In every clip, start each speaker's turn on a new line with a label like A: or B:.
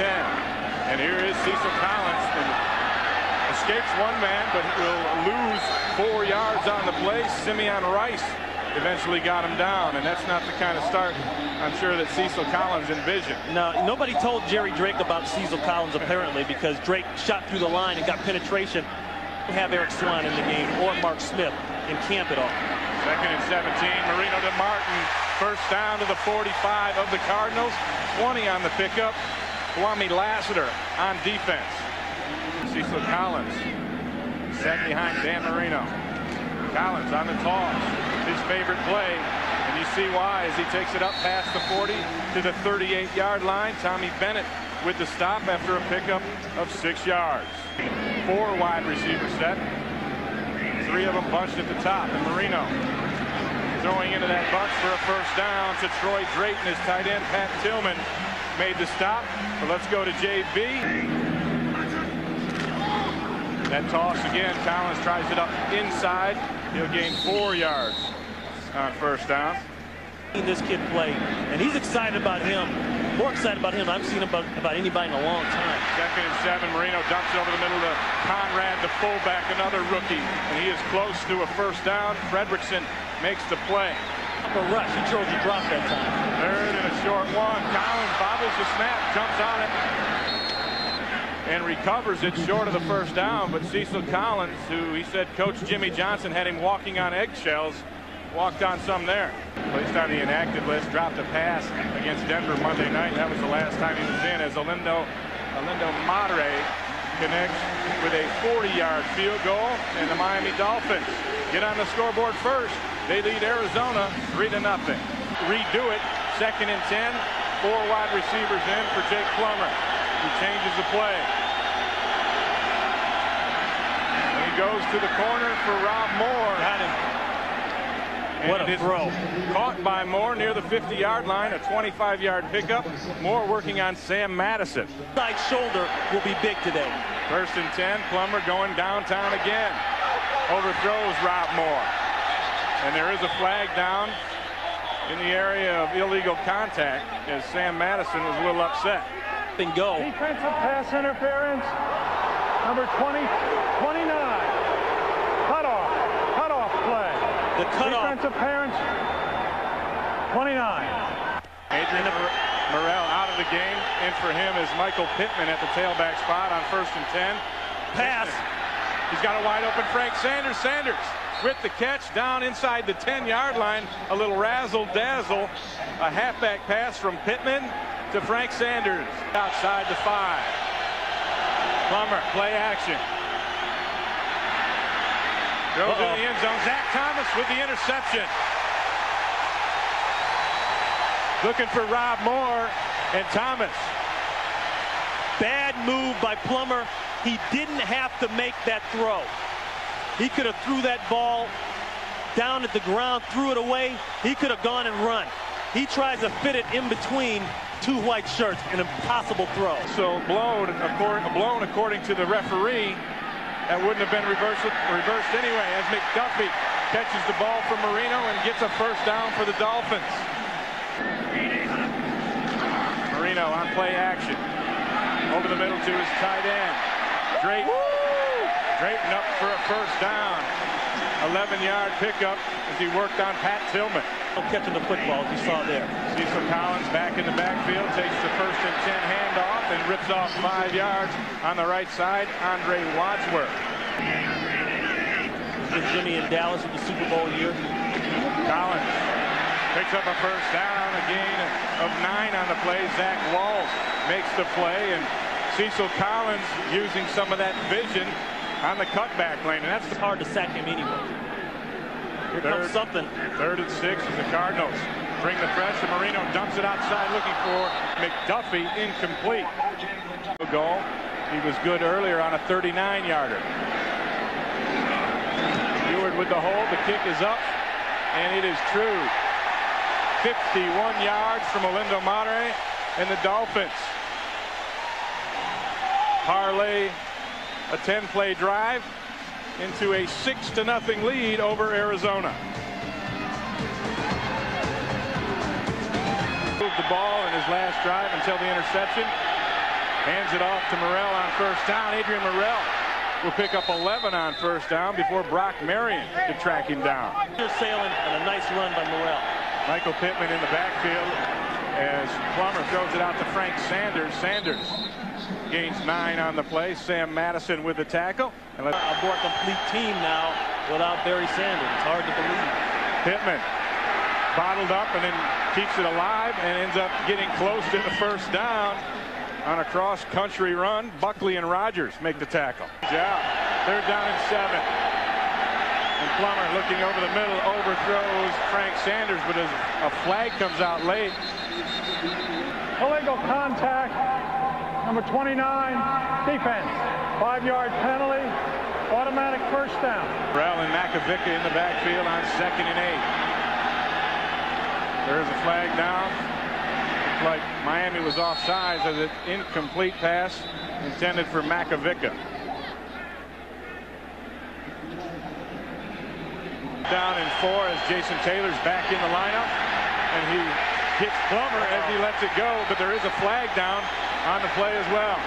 A: 10. And here is Cecil Collins. And escapes one man, but will lose four yards on the play. Simeon Rice eventually got him down, and that's not the kind of start I'm sure that Cecil Collins envisioned.
B: No, nobody told Jerry Drake about Cecil Collins apparently because Drake shot through the line and got penetration. Have Eric Swann in the game or Mark Smith in camp at all.
A: Second and 17, Marino to Martin. First down to the 45 of the Cardinals. 20 on the pickup. Kwame Lassiter on defense. Cecil Collins set behind Dan Marino. Collins on the toss. His favorite play. And you see why as he takes it up past the 40 to the 38-yard line. Tommy Bennett with the stop after a pickup of six yards. Four wide receiver set. Three of them bunched at the top. And Marino throwing into that bunch for a first down to Troy Drayton. His tight end, Pat Tillman, made the stop. But let's go to JB. That toss again. Collins tries it up inside. He'll gain four yards on first down.
B: This kid play, and he's excited about him. More excited about him I've seen about, about anybody in a long time.
A: Second and seven. Marino dumps it over the middle to Conrad, the fullback, another rookie. And he is close to a first down. Fredrickson makes the play.
B: A rush. He chose to drop that time.
A: Third and a short one. Collins bobbles the snap, jumps on it, and recovers it short of the first down. But Cecil Collins, who he said Coach Jimmy Johnson had him walking on eggshells, walked on some there. Placed on the inactive list, dropped a pass against Denver Monday night. That was the last time he was in as Olindo, Olindo Mare connects with a 40-yard field goal, and the Miami Dolphins get on the scoreboard first. They lead Arizona 3 to nothing. Redo it, second and 10, four wide receivers in for Jake Plummer. He changes the play. And he goes to the corner for Rob Moore.
B: Got him.
A: And
B: what a throw.
A: Caught by Moore near the 50-yard line, a 25-yard pickup. Moore working on Sam Madison.
B: Side shoulder will be big today.
A: First and 10, Plummer going downtown again. Overthrows Rob Moore. And there is a flag down in the area of illegal contact as Sam Madison was a little upset.
B: And go.
C: Defensive pass interference, number 20, 29. Cutoff, cutoff play.
B: The cutoff.
C: Defensive parents, 29.
A: Adrian Morrell out of the game. In for him is Michael Pittman at the tailback spot on first and 10.
B: Pass.
A: He's got a wide open Frank Sanders. Sanders with the catch down inside the 10-yard line. A little razzle-dazzle. A halfback pass from Pittman to Frank Sanders outside the five. Plummer, play action. Goes
B: Uh -oh.
A: in the end zone. Zach Thomas with the interception. Looking for Rob Moore and Thomas.
B: Bad move by Plummer. He didn't have to make that throw. He could have threw that ball down at the ground, threw it away. He could have gone and run. He tries to fit it in between two white shirts, an impossible throw.
A: So blown, according, blown according to the referee, that wouldn't have been reversed, reversed anyway as McDuffie catches the ball from Marino and gets a first down for the Dolphins. Marino on play action. Over the middle to his tight end. Drayton. Drayton up for a first down. 11-yard pickup as he worked on Pat Tillman.
B: Catching the football, as you saw there.
A: Cecil Collins back in the backfield, takes the first and 10 handoff and rips off five yards on the right side. Andre Wadsworth.
B: With Jimmy in Dallas with the Super Bowl year.
A: Collins picks up a first down, a gain of nine on the play. Zach Walls makes the play, and Cecil Collins using some of that vision on the cutback lane, and that's
B: hard to sack him anyway. Here
A: third,
B: comes something.
A: Third and six as the Cardinals bring the pressure. Marino dumps it outside looking for McDuffie, incomplete. Goal. He was good earlier on a 39-yarder. Eward with the hold. The kick is up, and it is true. 51 yards from Olindo Mare and the Dolphins. Parlay a 10-play drive into a 6 to nothing lead over Arizona. Moved the ball in his last drive until the interception. Hands it off to Morrell on first down. Adrian Morrell will pick up 11 on first down before Brock Marion to track him down.
B: Here's sailing and a nice run by Morrell.
A: Michael Pittman in the backfield as Plummer throws it out to Frank Sanders. Sanders gains nine on the play. Sam Madison with the tackle.
B: And a more complete team now without Barry Sanders. It's hard to believe.
A: Pittman bottled up and then keeps it alive and ends up getting close to the first down on a cross-country run. Buckley and Rogers make the tackle. Yeah, third down and seven. And Plummer looking over the middle, overthrows Frank Sanders, but as a flag comes out late.
C: Illegal contact, number 29, defense. Five-yard penalty, automatic first down.
A: Morrell and Makovicka in the backfield on second and eight. There's a flag down Looks like Miami was offsides as an incomplete pass intended for Makovicka. Down in four as Jason Taylor's back in the lineup. And he hits Plummer as he lets it go, but there is a flag down on the play as well.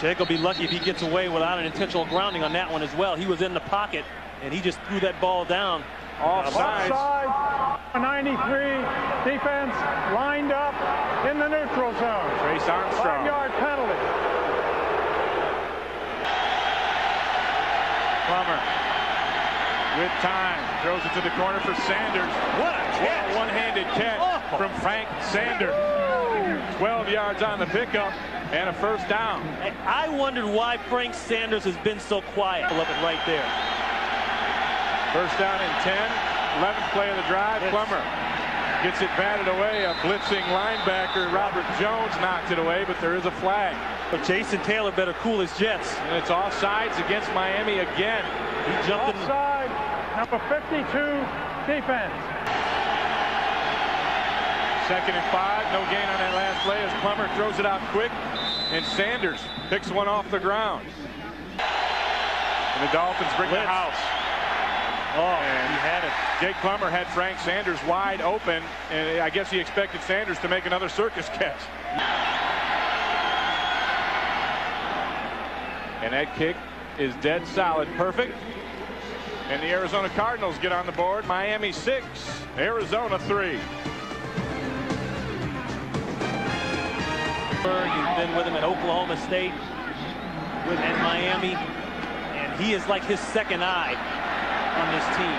B: Jake will be lucky if he gets away without an intentional grounding on that one as well. He was in the pocket, and he just threw that ball down.
C: Offside. Offside. 93 defense lined up in the neutral zone.
A: Trace Armstrong.
C: Five-yard penalty.
A: Plummer with time throws it to the corner for Sanders.
B: What a catch!
A: One-handed catch oh. From Frank Sanders. 12 yards on the pickup and a first down.
B: I wondered why Frank Sanders has been so quiet. I love it right there.
A: First down and 10. 11th play of the drive. Plummer gets it batted away. A blitzing linebacker, Robert Jones, knocked it away, but there is a flag.
B: But Jason Taylor better cool his jets.
A: And it's offsides against Miami again.
C: He jumped Offside, in. number 52, defense.
A: Second and five. No gain on that last play as Plummer throws it out quick. And Sanders picks one off the ground. And the Dolphins bring Blitz. the house.
B: Oh, and he had it.
A: Jake Plummer had Frank Sanders wide open. And I guess he expected Sanders to make another circus catch. And that kick is dead solid. Perfect. And the Arizona Cardinals get on the board. Miami 6, Arizona
B: 3. With him at Oklahoma State, with at Miami, and he is like his second eye on this team.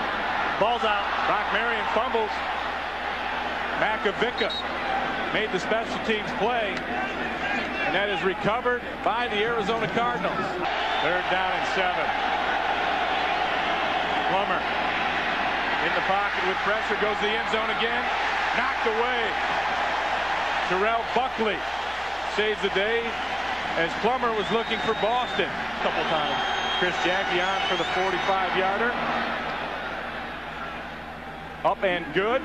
B: Ball's out.
A: Brock Marion fumbles. Makovicka made the special teams play. And that is recovered by the Arizona Cardinals. Third down and seven. Plummer in the pocket with pressure. Goes to the end zone again. Knocked away. Terrell Buckley saves the day as Plummer was looking for Boston
B: a couple times.
A: Chris Jacke on for the 45-yarder. Up and good.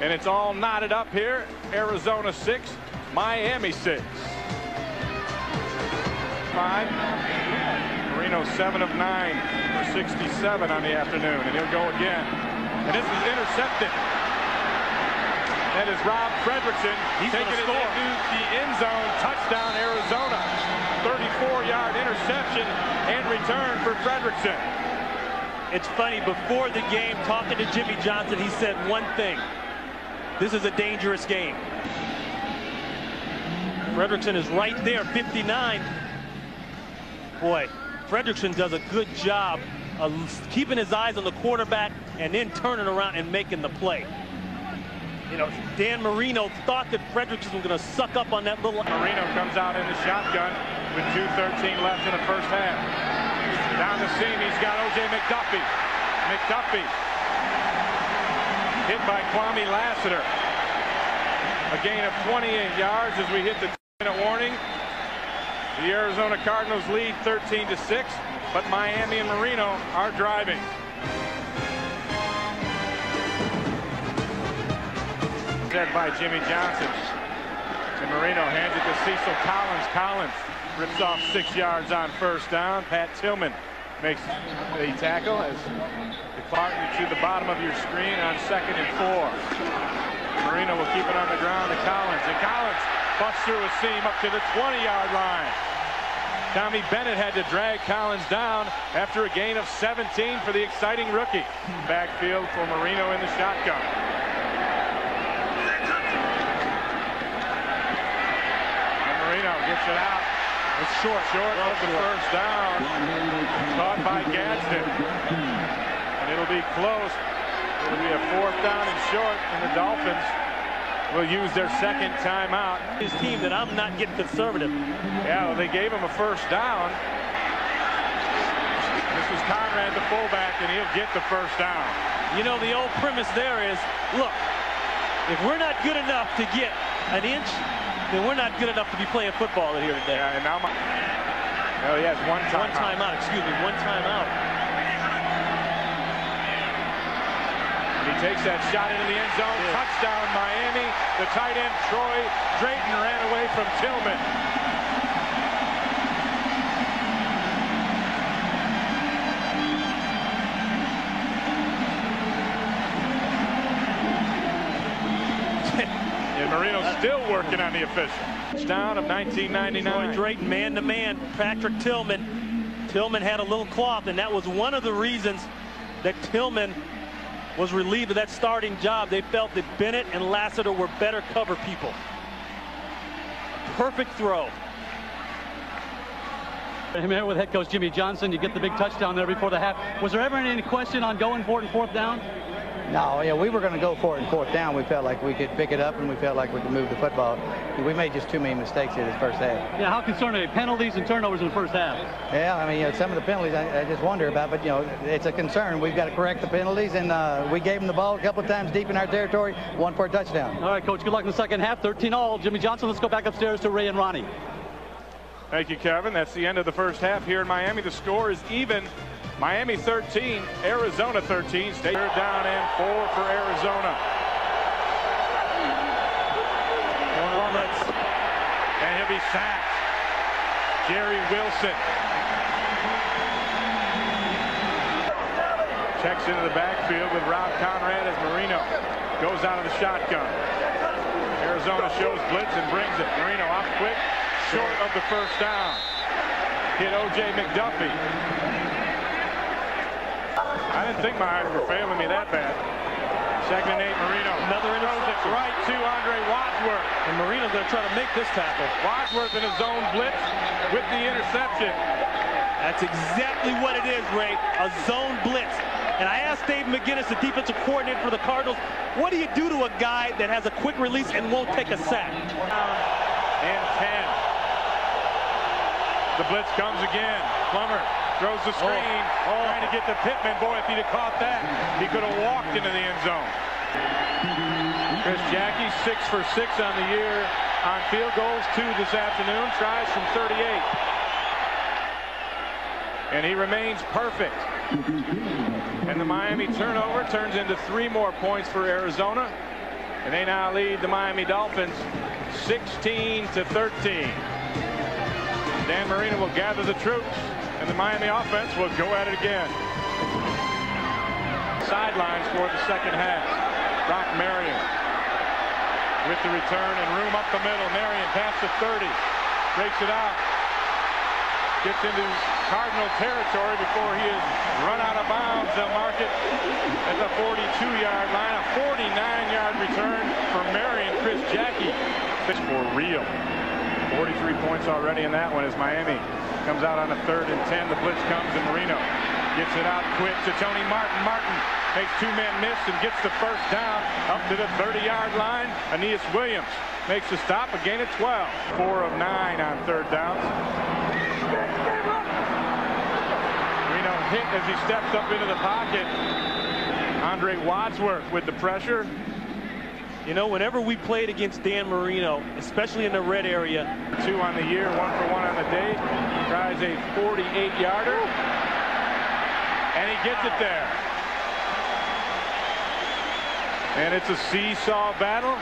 A: And it's all knotted up here. Arizona 6, Miami 6. 5. Marino 7 of 9 for 67 on the afternoon. And he'll go again. And this is intercepted. That is Rob Fredrickson He's taking it into the end zone. Touchdown, Arizona. 34-yard interception and return for Fredrickson.
B: It's funny, before the game, talking to Jimmy Johnson, he said one thing. This is a dangerous game. Fredrickson is right there, 59. Boy, Fredrickson does a good job of keeping his eyes on the quarterback and then turning around and making the play you know, Dan Marino thought that Fredrickson was going to suck up on that little.
A: Marino comes out in the shotgun with 2.13 left in the first half. Down the seam, he's got O.J. McDuffie. McDuffie hit by Kwame Lassiter. A gain of 28 yards as we hit the minute warning. The Arizona Cardinals lead 13 to 6, but Miami and Marino are driving. Led by Jimmy Johnson. And Marino hands it to Cecil Collins. Collins rips off six yards on first down. Pat Tillman makes a tackle as the clock to the bottom of your screen on second and four. Marino will keep it on the ground to Collins. And Collins busts through a seam up to the 20-yard line. Tommy Bennett had to drag Collins down after a gain of 17 for the exciting rookie. Backfield for Marino in the shotgun. And Marino gets it out. It's short, short of the first down. Caught by Gadsden. And it'll be close. It'll be a fourth down and short, and the Dolphins will use their second timeout.
B: His team that I'm not getting conservative.
A: Yeah, well, they gave him a first down. This is Conrad, the fullback, and he'll get the first down.
B: You know, the old premise there is, look, if we're not good enough to get an inch, then we're not good enough to be playing football here today.
A: Yeah, and now my, oh, he has one time
B: One timeout, excuse me, one timeout.
A: He takes that shot into the end zone.
B: Yeah.
A: Touchdown, Miami. The tight end, Troy Drayton, ran away from Tillman. Working on the official. Touchdown of 1999.
B: Troy Drayton man-to-man, Patrick Tillman. Tillman had a little cloth, and that was one of the reasons that Tillman was relieved of that starting job. They felt that Bennett and Lassiter were better cover people. Perfect throw.
D: I'm here with head coach Jimmy Johnson. You get the big touchdown there before the half. Was there ever any question on going for it in fourth down?
E: No, yeah, we were going to go for it in fourth down. We felt like we could pick it up and we felt like we could move the football. We made just too many mistakes in this first half.
D: Yeah, how concerned are you? Penalties and turnovers in the first half.
E: Yeah, I mean, you know, some of the penalties I, I just wonder about, but, you know, it's a concern. We've got to correct the penalties, and uh, we gave them the ball a couple of times deep in our territory, one for a touchdown.
D: All right, coach, good luck in the second half. 13 all. Jimmy Johnson, let's go back upstairs to Ray and Ronnie.
A: Thank you, Kevin. That's the end of the first half here in Miami. The score is even. Miami 13, Arizona 13. Stay third down and four for Arizona. And he'll be sacked. Jerry Wilson. Checks into the backfield with Rob Conrad as Marino goes out of the shotgun. Arizona shows blitz and brings it. Marino off quick, short of the first down. Hit O.J. McDuffie. I didn't think my eyes were failing me that bad. Second and eight, Marino.
B: Another interception.
A: right to Andre Wadsworth.
B: And Marino's going to try to make this tackle.
A: Wadsworth in his zone blitz with the interception.
B: That's exactly what it is, Ray. A zone blitz. And I asked Dave McGinnis, the defensive coordinator for the Cardinals, what do you do to a guy that has a quick release and won't take a sack?
A: And 10. The blitz comes again. Plummer throws the screen,
B: Oh.
A: trying to get to Pittman. Boy, if he'd have caught that, he could have walked into the end zone. Chris Jacke, six for six on the year on field goals, two this afternoon, tries from 38. And he remains perfect. And the Miami turnover turns into three more points for Arizona. And they now lead the Miami Dolphins 16 to 13. Dan Marino will gather the troops, and the Miami offense will go at it again. Sidelines for the second half. Brock Marion with the return and room up the middle. Marion past the 30. Breaks it out. Gets into Cardinal territory before he is run out of bounds. They'll mark it at the 42-yard line. A 49-yard return for Marion. Chris Jacke. It's for real. 43 points already in that one as Miami comes out on a third and 10. The blitz comes and Marino gets it out quick to Tony Martin. Martin makes two men miss and gets the first down up to the 30-yard line. Aeneas Williams makes the stop, a gain of 12. Four of nine on third downs. Marino hit as he steps up into the pocket. Andre Wadsworth with the pressure.
B: You know, whenever we played against Dan Marino, especially in the red area,
A: Two on the year, one for one on the day. Tries a 48-yarder. And he gets it there. And it's a seesaw battle.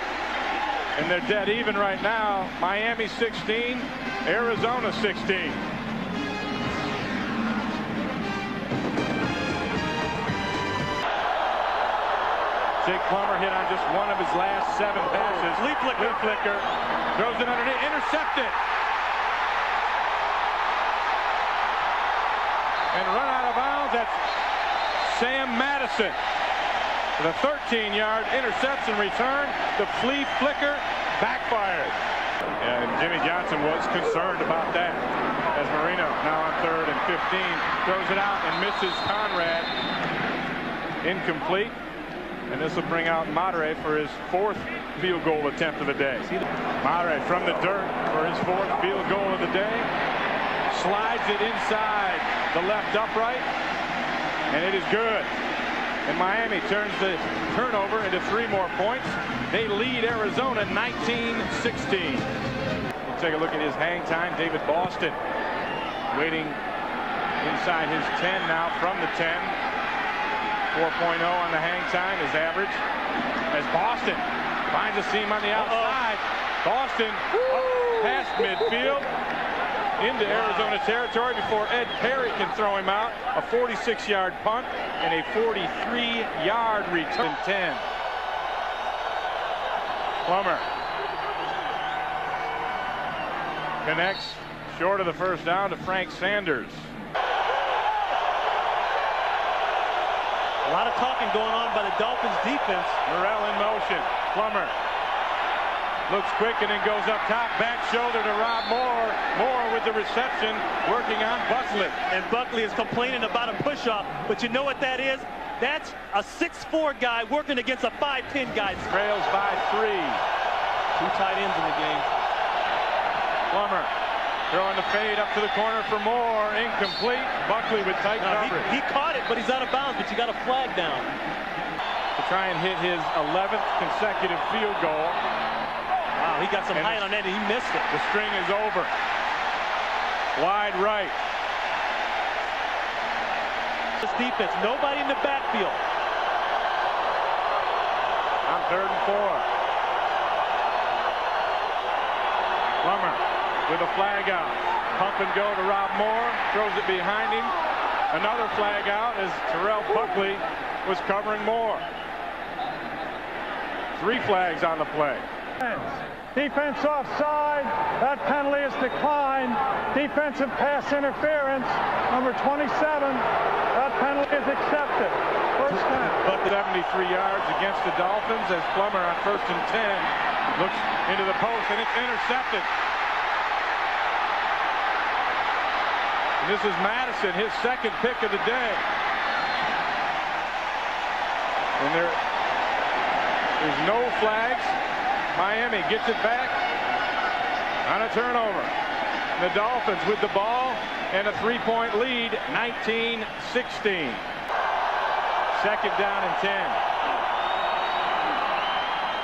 A: And they're dead even right now. Miami 16, Arizona 16. Plummer hit on just one of his last seven passes.
B: Flea flicker.
A: Flea flicker. Throws it underneath. Intercepted. And run out of bounds. That's Sam Madison. The 13-yard interception return. The flea flicker backfired. And Jimmy Johnson was concerned about that as Marino now on third and 15 throws it out and misses Conrad. Incomplete. And this will bring out Mare for his fourth field goal attempt of the day. Mare from the dirt for his fourth field goal of the day. Slides it inside the left upright. And it is good. And Miami turns the turnover into three more points. They lead Arizona 19-16. We'll take a look at his hang time. David Boston waiting inside his 10 now from the 10. 4.0 on the hang time is average. As Boston finds a seam on the outside. Uh -oh. Boston past midfield into Arizona territory before Ed Perry can throw him out. A 46-yard punt and a 43-yard return. 10. Plummer connects short of the first down to Frank Sanders.
B: Lot of talking going on by the Dolphins defense.
A: Morrell in motion. Plummer looks quick and then goes up top. Back shoulder to Rob Moore. Moore with the reception working on Buckley.
B: And Buckley is complaining about a push-off. But you know what that is? That's a 6'4 guy working against a 5'10 guy.
A: Trails by three.
B: Two tight ends in the game.
A: Plummer Throwing the fade up to the corner for Moore. Incomplete. Buckley with tight no, coverage.
B: He, he, caught it, but he's out of bounds, but you got a flag down.
A: To try and hit his 11th consecutive field goal.
B: Wow, he got some height on that, and he missed it.
A: The string is over. Wide right.
B: This defense, nobody in the backfield.
A: On third and four. Plummer with a flag out. Pump and go to Rob Moore. Throws it behind him. Another flag out as Terrell Buckley was covering Moore. Three flags on the play.
C: Defense offside. That penalty is declined. Defensive pass interference. Number 27. That penalty is accepted. First down.
A: But 73 yards against the Dolphins as Plummer on first and 10 looks into the post and it's intercepted. This is Madison, his second pick of the day. And there's no flags. Miami gets it back on a turnover. The Dolphins with the ball and a three-point lead, 19-16. Second down and 10.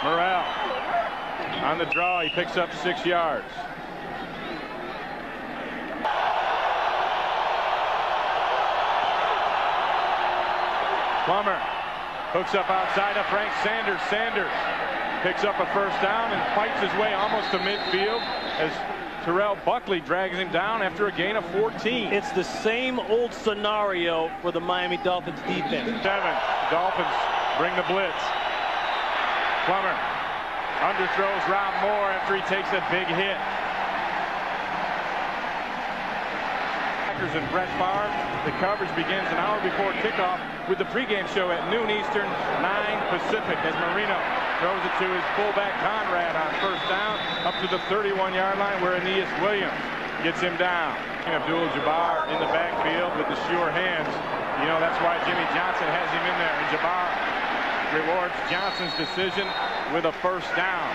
A: Morrell on the draw. He picks up six yards. Plummer hooks up outside of Frank Sanders. Sanders picks up a first down and fights his way almost to midfield as Terrell Buckley drags him down after a gain of 14.
B: It's the same old scenario for the Miami Dolphins defense.
A: Seven. Dolphins bring the blitz. Plummer underthrows Rob Moore after he takes a big hit. And Brett Favre. The coverage begins an hour before kickoff with the pregame show at noon Eastern, 9 Pacific as Marino throws it to his fullback Conrad on first down up to the 31-yard line where Aeneas Williams gets him down. Abdul-Jabbar in the backfield with the sure hands. You know, that's why Jimmy Johnson has him in there. And Jabbar rewards Johnson's decision with a first down.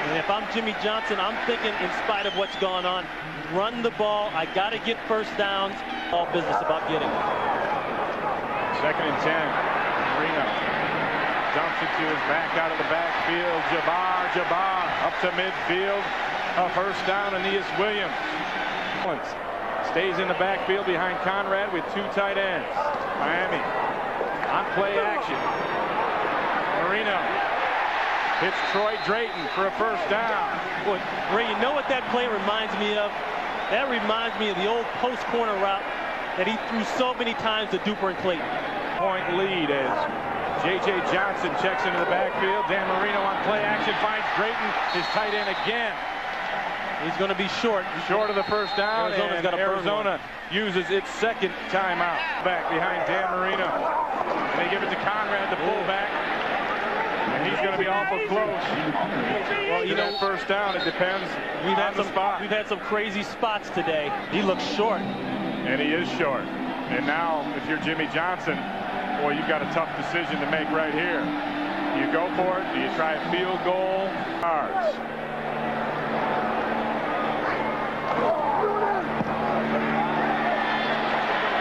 B: And if I'm Jimmy Johnson, I'm thinking in spite of what's gone on, run the ball. I got to get first downs. All business about getting it.
A: Second and 10. Marino dumps it to his back out of the backfield. Jabbar, Jabbar up to midfield. A first down, Aeneas Williams. Stays in the backfield behind Conrad with two tight ends. Miami on play action. Marino hits Troy Drayton for a first down.
B: Boy, Ray, you know what that play reminds me of? That reminds me of the old post corner route that he threw so many times to Duper and Clayton.
A: Point lead as J.J. Johnson checks into the backfield. Dan Marino on play action finds Drayton, his tight end again.
B: He's going to be short.
A: Short of the first down,
B: Arizona's got a
A: Arizona uses its second timeout. Back behind Dan Marino. They give it to Conrad, the fullback. And he's going to be awful close.
B: Well, you know,
A: first down, it depends
B: we've had some
A: spot.
B: we've had some crazy spots today. He looks short.
A: And he is short. And now, if you're Jimmy Johnson, boy, you've got a tough decision to make right here. Do you go for it? Do you try a field goal? Yards.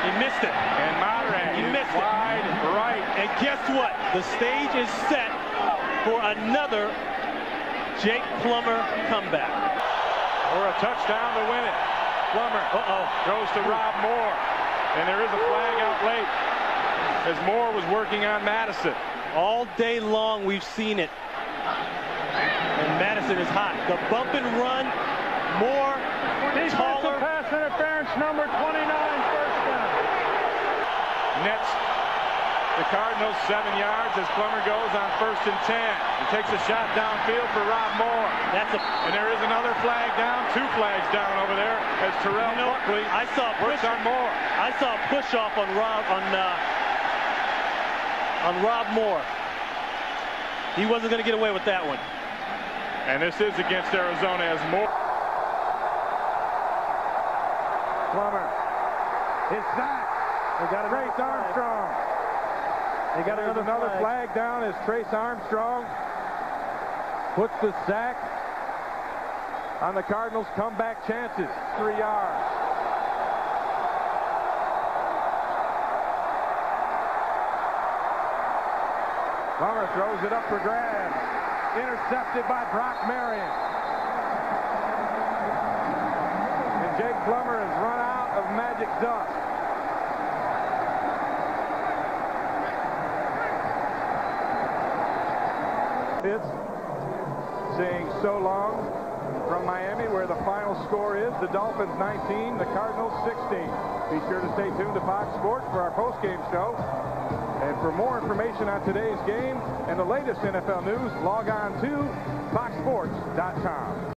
B: He missed it.
A: And
B: He
A: is
B: missed it.
A: wide right.
B: And guess what? The stage is set for another Jake Plummer comeback.
A: Or a touchdown to win it. Plummer
B: Uh-oh.
A: goes to Rob Moore. And there is a flag out late as Moore was working on Madison.
B: All day long we've seen it. And Madison is hot. The bump and run. More
C: Defensive
B: taller.
C: pass interference number 29, first down.
A: Nets the Cardinals seven yards as Plummer goes on first and ten. He takes a shot downfield for Rob Moore.
B: That's a
A: And there is another flag down, two flags down over there as Terrell
B: You know,
A: Buckley
B: I saw a
A: works
B: push,
A: on Moore.
B: I saw a push off on Rob on uh, on Rob Moore. He wasn't going to get away with that one.
A: And this is against Arizona as Moore. Plummer. His sack.
C: They got
A: Trace Armstrong.
C: They got
A: There's another flag down as Trace Armstrong puts the sack on the Cardinals' comeback chances. Three yards. Plummer throws it up for grabs. Intercepted by Brock Marion. And Jake Plummer has run out of magic dust. It's saying so long from Miami where the final score is the Dolphins 19, the Cardinals 16. Be sure to stay tuned to Fox Sports for our post-game show. And for more information on today's game and the latest NFL news, log on to foxsports.com.